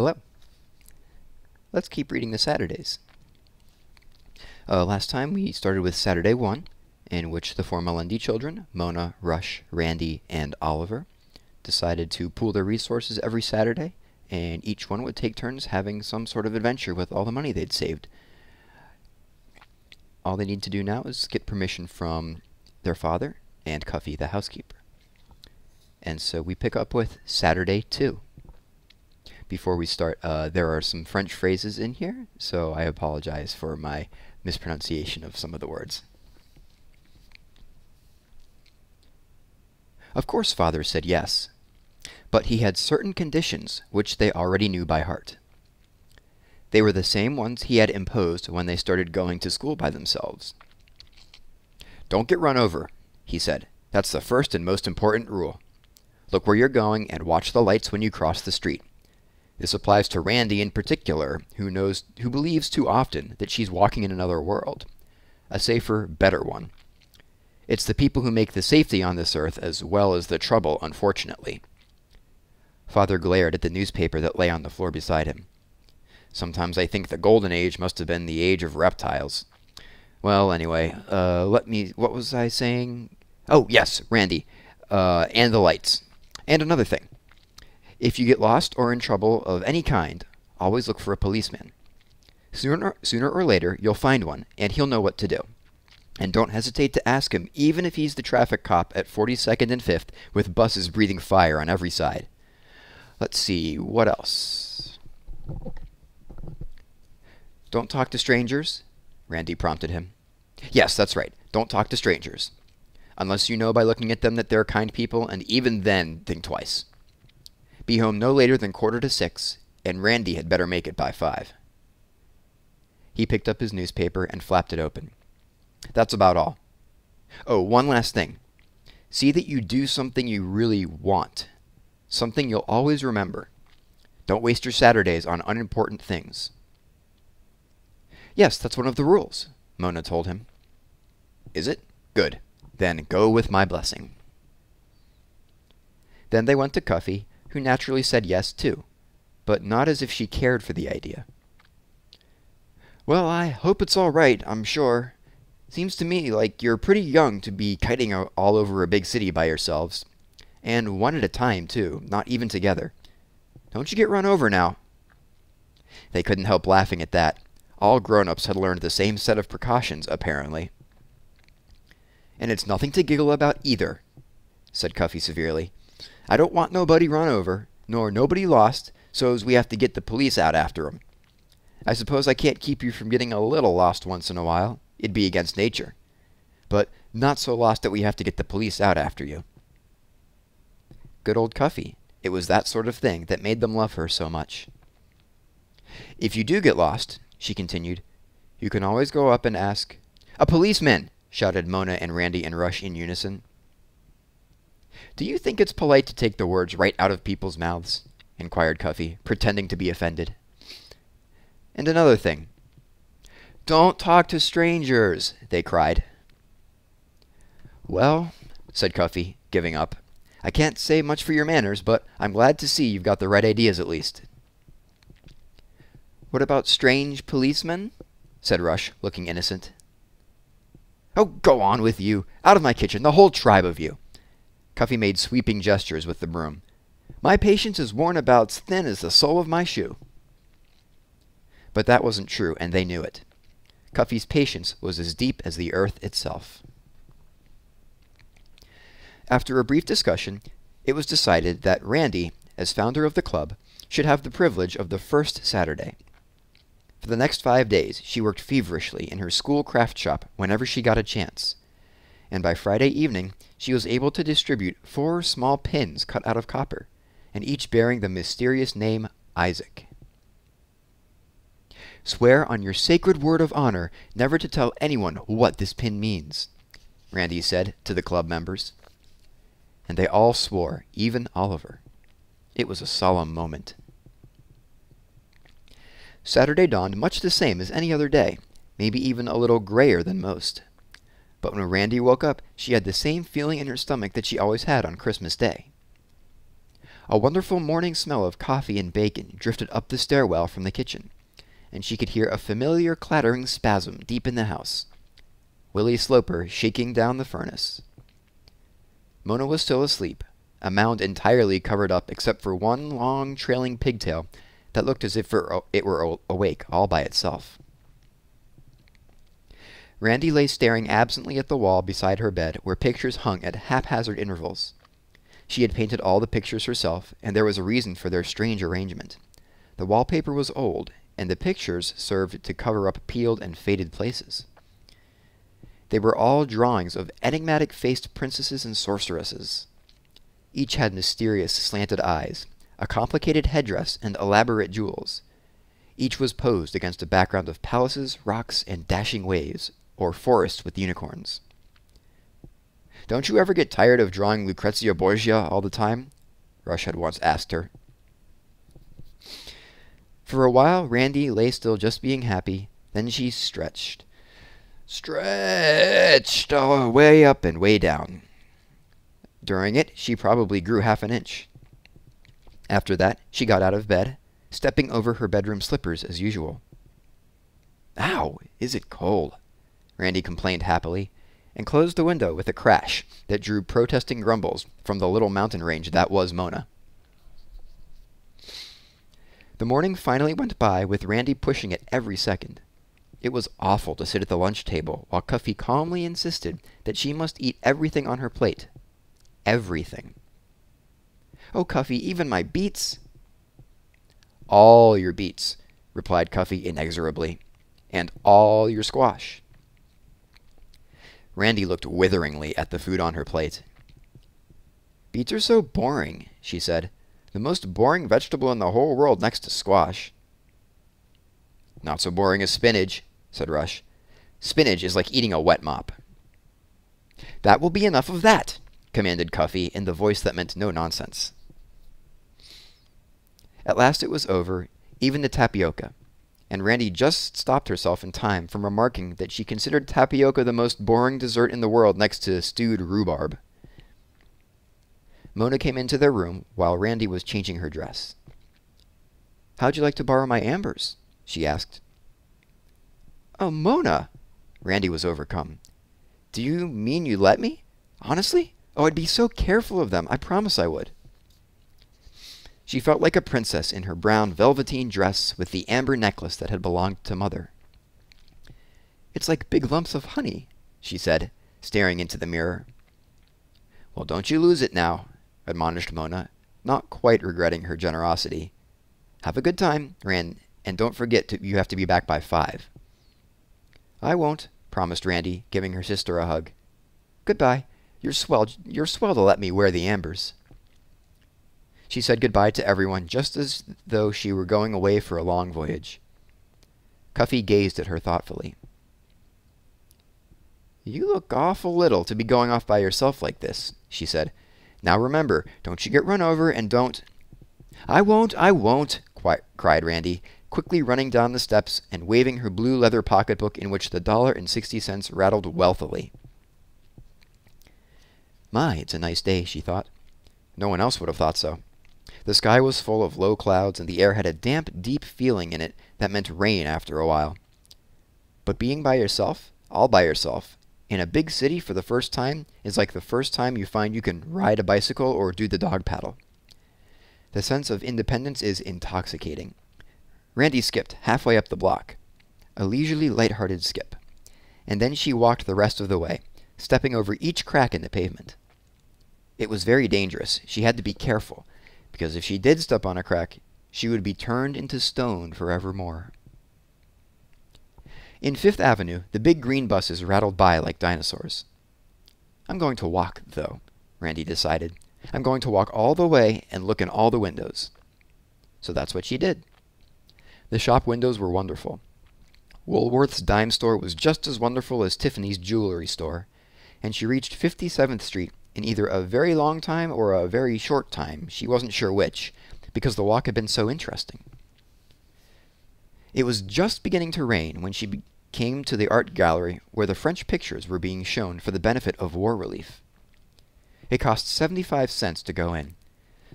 Hello. Let's keep reading the Saturdays. Uh, last time we started with Saturday 1, in which the four Melendy children, Mona, Rush, Randy, and Oliver, decided to pool their resources every Saturday, and each one would take turns having some sort of adventure with all the money they'd saved. All they need to do now is get permission from their father and Cuffy, the housekeeper. And so we pick up with Saturday 2. Before we start, uh, there are some French phrases in here, so I apologize for my mispronunciation of some of the words. Of course father said yes, but he had certain conditions which they already knew by heart. They were the same ones he had imposed when they started going to school by themselves. Don't get run over, he said. That's the first and most important rule. Look where you're going and watch the lights when you cross the street. This applies to Randy in particular, who knows who believes too often that she's walking in another world, a safer, better one. It's the people who make the safety on this earth as well as the trouble, unfortunately. Father glared at the newspaper that lay on the floor beside him. Sometimes I think the Golden Age must have been the age of reptiles. Well, anyway, uh, let me. What was I saying? Oh, yes, Randy. Uh, and the lights. And another thing. If you get lost or in trouble of any kind, always look for a policeman. Sooner, sooner or later, you'll find one, and he'll know what to do. And don't hesitate to ask him, even if he's the traffic cop at 42nd and 5th, with buses breathing fire on every side. Let's see, what else? Don't talk to strangers, Randy prompted him. Yes, that's right. Don't talk to strangers. Unless you know by looking at them that they're kind people, and even then, think twice. Be home no later than quarter to six, and Randy had better make it by five. He picked up his newspaper and flapped it open. That's about all. Oh, one last thing. See that you do something you really want. Something you'll always remember. Don't waste your Saturdays on unimportant things. Yes, that's one of the rules, Mona told him. Is it? Good. Then go with my blessing. Then they went to Cuffy, who naturally said yes too, but not as if she cared for the idea. Well, I hope it's all right, I'm sure. Seems to me like you're pretty young to be kiting all over a big city by yourselves. And one at a time, too, not even together. Don't you get run over now. They couldn't help laughing at that. All grown-ups had learned the same set of precautions, apparently. And it's nothing to giggle about either, said Cuffy severely. I don't want nobody run over, nor nobody lost, so's we have to get the police out after 'em. I suppose I can't keep you from getting a little lost once in a while. It'd be against nature. But not so lost that we have to get the police out after you. Good old Cuffy. It was that sort of thing that made them love her so much. If you do get lost, she continued, you can always go up and ask, A policeman! shouted Mona and Randy and Rush in unison. Do you think it's polite to take the words right out of people's mouths? inquired Cuffy, pretending to be offended. And another thing. Don't talk to strangers, they cried. Well, said Cuffy, giving up. I can't say much for your manners, but I'm glad to see you've got the right ideas at least. What about strange policemen? said Rush, looking innocent. Oh, go on with you. Out of my kitchen, the whole tribe of you. Cuffy made sweeping gestures with the broom. My patience is worn about as thin as the sole of my shoe. But that wasn't true, and they knew it. Cuffy's patience was as deep as the earth itself. After a brief discussion, it was decided that Randy, as founder of the club, should have the privilege of the first Saturday. For the next five days, she worked feverishly in her school craft shop whenever she got a chance and by Friday evening she was able to distribute four small pins cut out of copper, and each bearing the mysterious name Isaac. Swear on your sacred word of honor never to tell anyone what this pin means, Randy said to the club members. And they all swore, even Oliver. It was a solemn moment. Saturday dawned much the same as any other day, maybe even a little grayer than most. But when Randy woke up, she had the same feeling in her stomach that she always had on Christmas Day. A wonderful morning smell of coffee and bacon drifted up the stairwell from the kitchen, and she could hear a familiar clattering spasm deep in the house. Willie Sloper shaking down the furnace. Mona was still asleep, a mound entirely covered up except for one long trailing pigtail that looked as if it were awake all by itself. Randy lay staring absently at the wall beside her bed where pictures hung at haphazard intervals. She had painted all the pictures herself, and there was a reason for their strange arrangement. The wallpaper was old, and the pictures served to cover up peeled and faded places. They were all drawings of enigmatic-faced princesses and sorceresses. Each had mysterious slanted eyes, a complicated headdress, and elaborate jewels. Each was posed against a background of palaces, rocks, and dashing waves, or forests with unicorns. Don't you ever get tired of drawing Lucrezia Borgia all the time? Rush had once asked her. For a while, Randy lay still just being happy. Then she stretched. Stretched oh, way up and way down. During it, she probably grew half an inch. After that, she got out of bed, stepping over her bedroom slippers as usual. Ow, is it cold? Randy complained happily, and closed the window with a crash that drew protesting grumbles from the little mountain range that was Mona. The morning finally went by with Randy pushing it every second. It was awful to sit at the lunch table while Cuffy calmly insisted that she must eat everything on her plate. Everything. Oh, Cuffy, even my beets. All your beets, replied Cuffy inexorably, and all your squash. Randy looked witheringly at the food on her plate. Beets are so boring, she said. The most boring vegetable in the whole world next to squash. Not so boring as spinach, said Rush. Spinach is like eating a wet mop. That will be enough of that, commanded Cuffy in the voice that meant no nonsense. At last it was over, even the tapioca and Randy just stopped herself in time from remarking that she considered tapioca the most boring dessert in the world next to stewed rhubarb. Mona came into their room while Randy was changing her dress. How'd you like to borrow my ambers? she asked. Oh, Mona! Randy was overcome. Do you mean you let me? Honestly? Oh, I'd be so careful of them. I promise I would. She felt like a princess in her brown velveteen dress with the amber necklace that had belonged to Mother. It's like big lumps of honey, she said, staring into the mirror. Well, don't you lose it now, admonished Mona, not quite regretting her generosity. Have a good time, Rand, and don't forget to, you have to be back by five. I won't, promised Randy, giving her sister a hug. Goodbye. You're swell, you're swell to let me wear the ambers. She said goodbye to everyone just as though she were going away for a long voyage. Cuffy gazed at her thoughtfully. You look awful little to be going off by yourself like this, she said. Now remember, don't you get run over, and don't... I won't, I won't, cried Randy, quickly running down the steps and waving her blue leather pocketbook in which the dollar and sixty cents rattled wealthily. My, it's a nice day, she thought. No one else would have thought so. The sky was full of low clouds, and the air had a damp, deep feeling in it that meant rain after a while. But being by yourself, all by yourself, in a big city for the first time is like the first time you find you can ride a bicycle or do the dog paddle. The sense of independence is intoxicating. Randy skipped halfway up the block, a leisurely, light-hearted skip, and then she walked the rest of the way, stepping over each crack in the pavement. It was very dangerous. She had to be careful, because if she did step on a crack, she would be turned into stone forevermore. In Fifth Avenue, the big green buses rattled by like dinosaurs. I'm going to walk, though, Randy decided. I'm going to walk all the way and look in all the windows. So that's what she did. The shop windows were wonderful. Woolworth's dime store was just as wonderful as Tiffany's jewelry store, and she reached 57th Street in either a very long time or a very short time, she wasn't sure which, because the walk had been so interesting. It was just beginning to rain when she came to the art gallery where the French pictures were being shown for the benefit of war relief. It cost 75 cents to go in,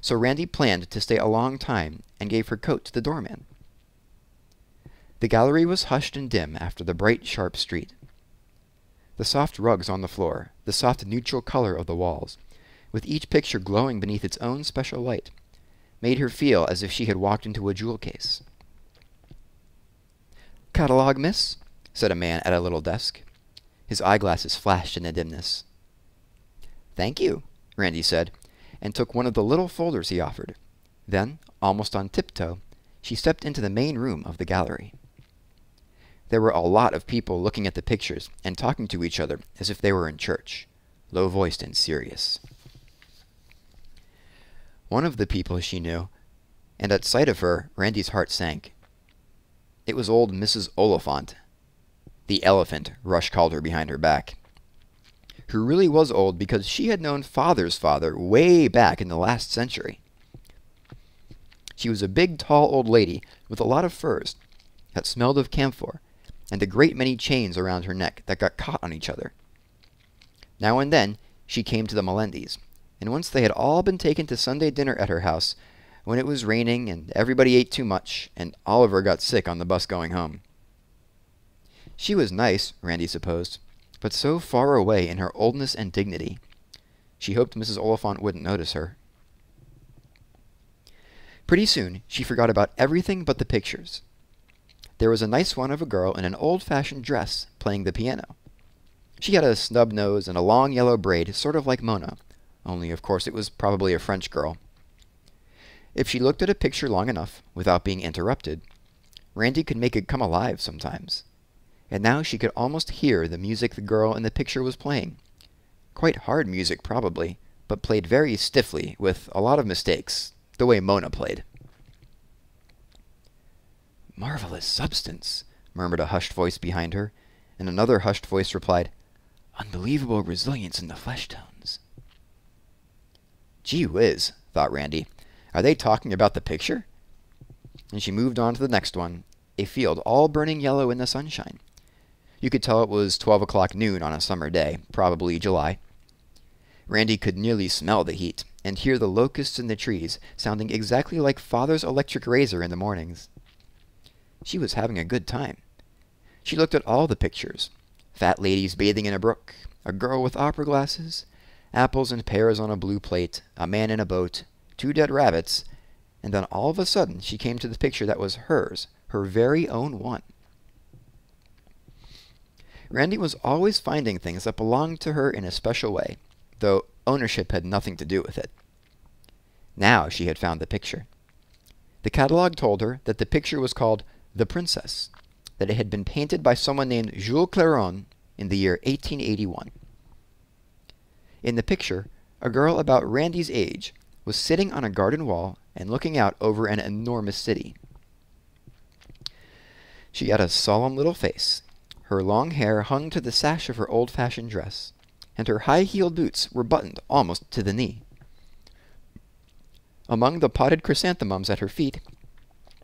so Randy planned to stay a long time and gave her coat to the doorman. The gallery was hushed and dim after the bright, sharp street. The soft rugs on the floor, the soft neutral color of the walls, with each picture glowing beneath its own special light, made her feel as if she had walked into a jewel case. Catalogue, miss? said a man at a little desk. His eyeglasses flashed in the dimness. Thank you, Randy said, and took one of the little folders he offered. Then, almost on tiptoe, she stepped into the main room of the gallery. There were a lot of people looking at the pictures and talking to each other as if they were in church, low-voiced and serious. One of the people she knew, and at sight of her, Randy's heart sank. It was old Mrs. Oliphant. The elephant, Rush called her behind her back. Who really was old because she had known Father's father way back in the last century. She was a big, tall old lady with a lot of furs that smelled of camphor and a great many chains around her neck that got caught on each other. Now and then she came to the Melendys, and once they had all been taken to Sunday dinner at her house when it was raining and everybody ate too much, and Oliver got sick on the bus going home. She was nice, Randy supposed, but so far away in her oldness and dignity. She hoped Mrs. Oliphant wouldn't notice her. Pretty soon, she forgot about everything but the pictures. There was a nice one of a girl in an old-fashioned dress playing the piano. She had a snub nose and a long yellow braid, sort of like Mona, only of course it was probably a French girl. If she looked at a picture long enough, without being interrupted, Randy could make it come alive sometimes. And now she could almost hear the music the girl in the picture was playing. Quite hard music, probably, but played very stiffly, with a lot of mistakes, the way Mona played. Marvelous substance, murmured a hushed voice behind her, and another hushed voice replied, Unbelievable resilience in the flesh tones. Gee whiz, thought Randy. Are they talking about the picture? And she moved on to the next one, a field all burning yellow in the sunshine. You could tell it was 12 o'clock noon on a summer day, probably July. Randy could nearly smell the heat, and hear the locusts in the trees sounding exactly like Father's electric razor in the mornings. She was having a good time. She looked at all the pictures. Fat ladies bathing in a brook, a girl with opera glasses, apples and pears on a blue plate, a man in a boat, two dead rabbits, and then all of a sudden she came to the picture that was hers, her very own one. Randy was always finding things that belonged to her in a special way, though ownership had nothing to do with it. Now she had found the picture. The catalog told her that the picture was called The Princess, that it had been painted by someone named Jules Clairon in the year 1881. In the picture, a girl about Randy's age was sitting on a garden wall and looking out over an enormous city. She had a solemn little face. Her long hair hung to the sash of her old-fashioned dress, and her high-heeled boots were buttoned almost to the knee. Among the potted chrysanthemums at her feet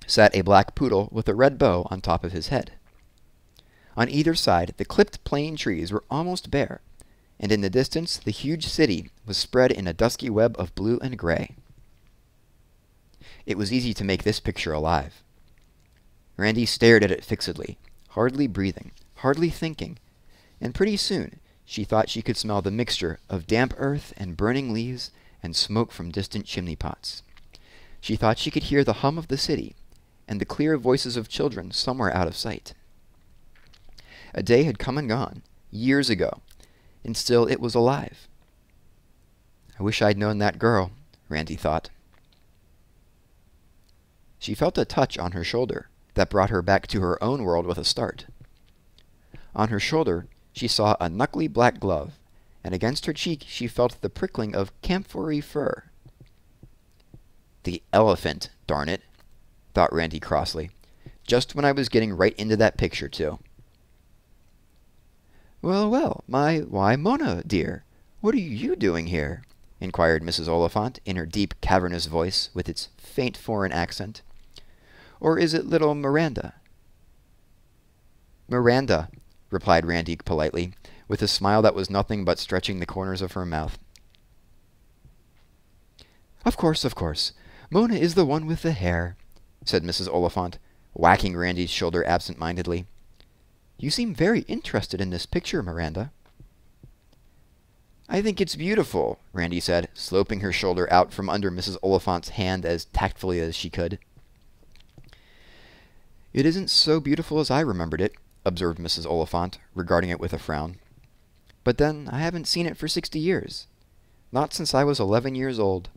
sat a black poodle with a red bow on top of his head. On either side, the clipped plane trees were almost bare, and in the distance the huge city was spread in a dusky web of blue and gray. It was easy to make this picture alive. Randy stared at it fixedly, hardly breathing, hardly thinking, and pretty soon she thought she could smell the mixture of damp earth and burning leaves and smoke from distant chimney pots. She thought she could hear the hum of the city and the clear voices of children somewhere out of sight. A day had come and gone, years ago, and still it was alive. I wish I'd known that girl, Randy thought. She felt a touch on her shoulder that brought her back to her own world with a start. On her shoulder, she saw a knuckly black glove, and against her cheek she felt the prickling of camphory fur. The elephant, darn it, thought Randy crossly. Just when I was getting right into that picture, too. Well, well, my, why, Mona, dear, what are you doing here? inquired Mrs. Oliphant in her deep, cavernous voice with its faint foreign accent. Or is it little Miranda? Miranda, replied Randy politely, with a smile that was nothing but stretching the corners of her mouth. Of course, of course. Mona is the one with the hair, said Mrs. Oliphant, whacking Randy's shoulder absent-mindedly. You seem very interested in this picture, Miranda. I think it's beautiful, Randy said, sloping her shoulder out from under Mrs. Oliphant's hand as tactfully as she could. It isn't so beautiful as I remembered it, observed Mrs. Oliphant, regarding it with a frown. But then, I haven't seen it for sixty years. Not since I was eleven years old.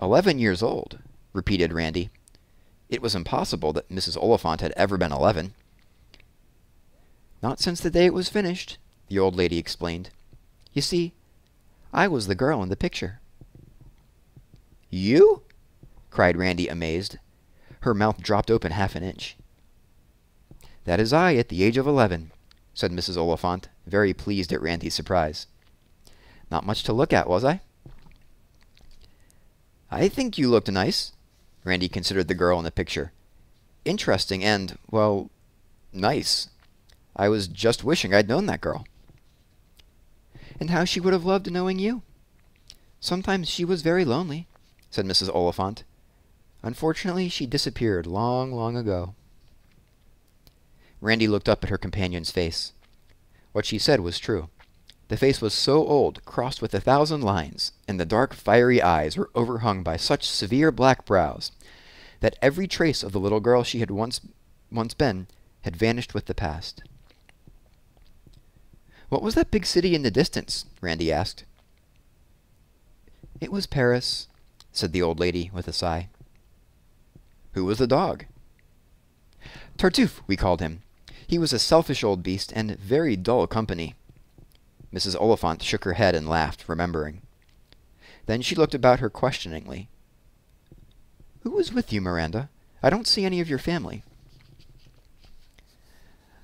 Eleven years old, repeated Randy. It was impossible that Mrs. Oliphant had ever been eleven. Not since the day it was finished, the old lady explained. You see, I was the girl in the picture. You? cried Randy, amazed. Her mouth dropped open half an inch. That is I at the age of eleven, said Mrs. Oliphant, very pleased at Randy's surprise. Not much to look at, was I? I think you looked nice. Randy considered the girl in the picture. Interesting and, well, nice. I was just wishing I'd known that girl. And how she would have loved knowing you. Sometimes she was very lonely, said Mrs. Oliphant. Unfortunately, she disappeared long, long ago. Randy looked up at her companion's face. What she said was true. The face was so old, crossed with a thousand lines, and the dark, fiery eyes were overhung by such severe black brows, that every trace of the little girl she had once, once been had vanished with the past. What was that big city in the distance? Randy asked. It was Paris, said the old lady with a sigh. Who was the dog? Tartuffe, we called him. He was a selfish old beast, and very dull company. Mrs. Oliphant shook her head and laughed, remembering. Then she looked about her questioningly. Who was with you, Miranda? I don't see any of your family.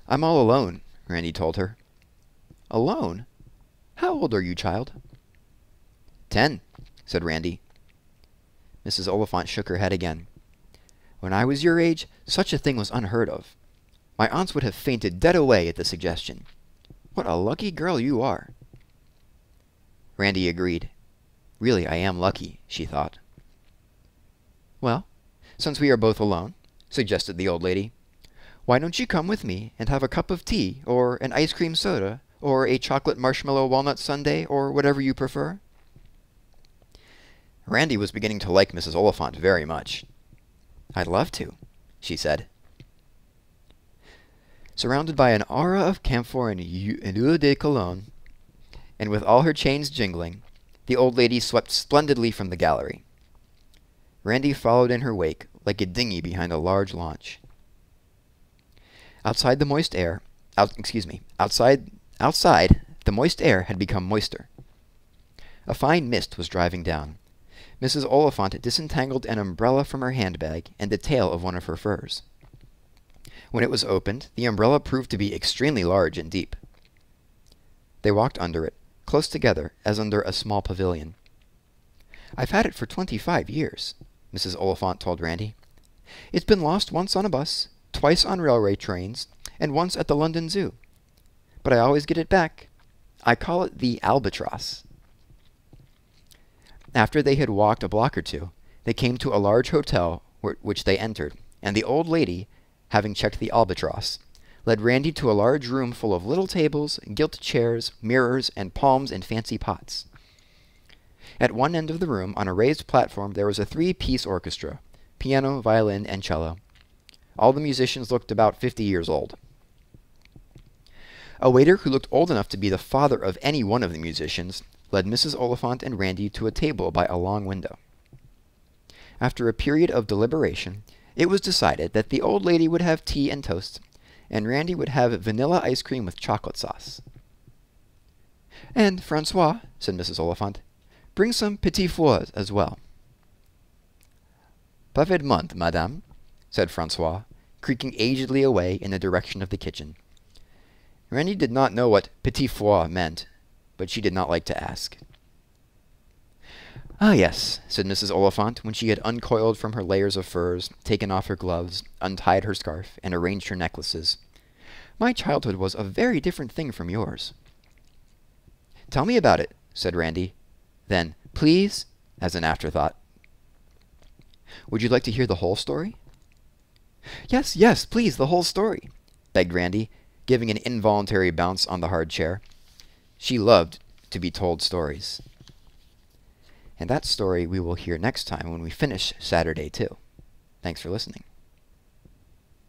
I'm all alone, Randy told her. Alone? How old are you, child? Ten, said Randy. Mrs. Oliphant shook her head again. When I was your age, such a thing was unheard of. My aunts would have fainted dead away at the suggestion. What a lucky girl you are. Randy agreed. Really, I am lucky, she thought. Well, since we are both alone, suggested the old lady, why don't you come with me and have a cup of tea, or an ice cream soda, or a chocolate marshmallow walnut sundae, or whatever you prefer? Randy was beginning to like Mrs. Oliphant very much. I'd love to, she said. Surrounded by an aura of camphor and eau de cologne, and with all her chains jingling, the old lady swept splendidly from the gallery. Randy followed in her wake like a dinghy behind a large launch. Outside the moist air, out, excuse me, outside, outside, the moist air had become moister. A fine mist was driving down. Mrs. Oliphant disentangled an umbrella from her handbag and the tail of one of her furs. When it was opened, the umbrella proved to be extremely large and deep. They walked under it, close together, as under a small pavilion. I've had it for twenty-five years, Mrs. Oliphant told Randy. It's been lost once on a bus, twice on railway trains, and once at the London Zoo. But I always get it back. I call it the albatross. After they had walked a block or two, they came to a large hotel which they entered, and the old lady, having checked the albatross, led Randy to a large room full of little tables, gilt chairs, mirrors, and palms and fancy pots. At one end of the room, on a raised platform, there was a three-piece orchestra, piano, violin, and cello. All the musicians looked about fifty years old. A waiter who looked old enough to be the father of any one of the musicians led Mrs. Oliphant and Randy to a table by a long window. After a period of deliberation, it was decided that the old lady would have tea and toast, and Randy would have vanilla ice cream with chocolate sauce. And, Francois, said Mrs. Oliphant, bring some petit fours as well. Parfaitement, madame, said Francois, creaking agedly away in the direction of the kitchen. Randy did not know what petit four meant, but she did not like to ask. Ah, yes, said Mrs. Oliphant, when she had uncoiled from her layers of furs, taken off her gloves, untied her scarf, and arranged her necklaces. My childhood was a very different thing from yours. Tell me about it, said Randy. Then, please, as an afterthought. Would you like to hear the whole story? Yes, yes, please, the whole story, begged Randy, giving an involuntary bounce on the hard chair. She loved to be told stories. And that story we will hear next time when we finish Saturday 2. Thanks for listening.